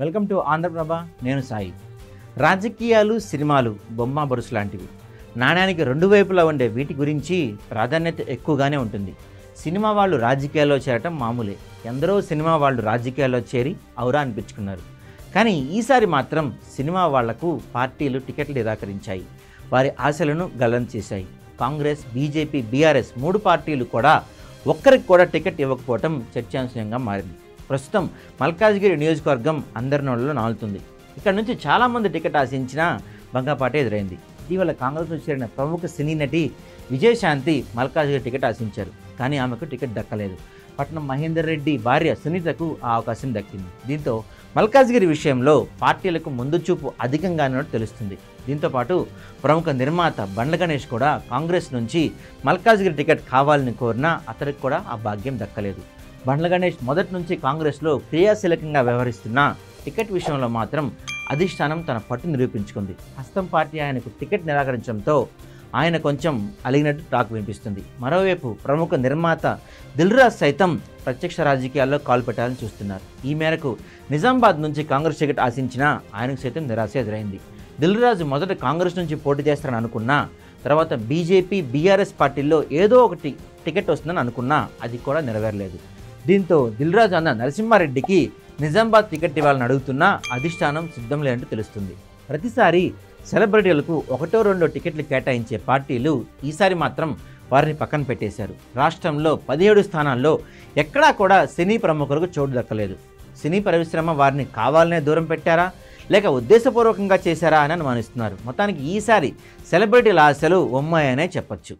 Welcome to Andhraprabha నేను సాయి. రాజకీయాలు సినిమాలు బొమ్మ బరుసు లాంటివి. నాణ్యానికి రెండు వైపులా ఉండే వీటి గురించి ప్రాధాన్యత ఎక్కువగానే ఉంటుంది. సినిమా వాళ్ళు రాజకీయాల్లో చేరటం మామూలే. ఎందరో సినిమా వాళ్ళు రాజకీయాల్లో చేరి ఔరా అనిపించుకున్నారు. కానీ ఈసారి మాత్రం సినిమా వాళ్ళకు పార్టీలు టికెట్లు నిరాకరించాయి. వారి ఆశలను గల్లం చేశాయి. కాంగ్రెస్ బీజేపీ బీఆర్ఎస్ మూడు పార్టీలు కూడా ఒక్కరికి కూడా టికెట్ ఇవ్వకపోవటం చర్చాంశంగా మారింది. ప్రస్తుతం మల్కాజ్గిరి నియోజకవర్గం అందరి నోళ్ళలో నాలుతుంది. ఇక్కడ నుంచి చాలామంది టికెట్ ఆశించిన బంగాపాటే ఎదురైంది. ఇటీవల కాంగ్రెస్లో చేరిన ప్రముఖ సినీ నటి విజయశాంతి మల్కాజ్గిరి టికెట్ ఆశించారు. కానీ ఆమెకు టికెట్ దక్కలేదు. పట్నం మహేందర్ రెడ్డి భార్య సునీతకు ఆ అవకాశం దక్కింది. దీంతో మల్కాజ్గిరి విషయంలో పార్టీలకు ముందు చూపు అధికంగా ఉన్నట్టు తెలుస్తుంది దీంతోపాటు ప్రముఖ నిర్మాత బండ్ల గణేష్ కూడా కాంగ్రెస్ నుంచి మల్కాజ్గిరి టికెట్ కావాలని కోరినా అతడికి కూడా ఆ భాగ్యం దక్కలేదు. బండ్ల గణేష్ మొదటి నుంచి కాంగ్రెస్లో క్రియాశీలకంగా వ్యవహరిస్తున్న టికెట్ విషయంలో మాత్రం అధిష్టానం తన పట్టు నిరూపించుకుంది. హస్తం పార్టీ ఆయనకు టికెట్ నిరాకరించడంతో ఆయన కొంచెం అలిగినట్టు టాక్ వినిపిస్తుంది. మరోవైపు ప్రముఖ నిర్మాత దిల్రాజ్ సైతం ప్రత్యక్ష రాజకీయాల్లో కాలు పెట్టాలని చూస్తున్నారు. ఈ మేరకు నిజామాబాద్ నుంచి కాంగ్రెస్ టికెట్ ఆశించినా ఆయనకు సైతం నిరాశ ఎదురైంది. దిల్రాజు మొదట కాంగ్రెస్ నుంచి పోటీ చేస్తారని అనుకున్నా తర్వాత బీజేపీ బీఆర్ఎస్ పార్టీల్లో ఏదో ఒకటి టికెట్ వస్తుందని అనుకున్నా అది కూడా నెరవేరలేదు. దీంతో దిల్రాజు అన్న నరసింహారెడ్డికి నిజామాబాద్ టికెట్ ఇవ్వాలని అడుగుతున్నా అధిష్టానం సిద్ధం లేనట్టు తెలుస్తుంది. ప్రతిసారి సెలబ్రిటీలకు ఒకటో రెండో టికెట్లు కేటాయించే పార్టీలు ఈసారి మాత్రం వారిని పక్కన పెట్టేశారు. రాష్ట్రంలో పదిహేడు స్థానాల్లో ఎక్కడా కూడా సినీ ప్రముఖులకు చోటు దక్కలేదు. సినీ పరిశ్రమ వారిని కావాలనే దూరం పెట్టారా? లేక ఉద్దేశపూర్వకంగా చేశారా అని అనుమానిస్తున్నారు. మొత్తానికి ఈసారి సెలబ్రిటీల ఆశలు ఉమ్మాయనే చెప్పచ్చు.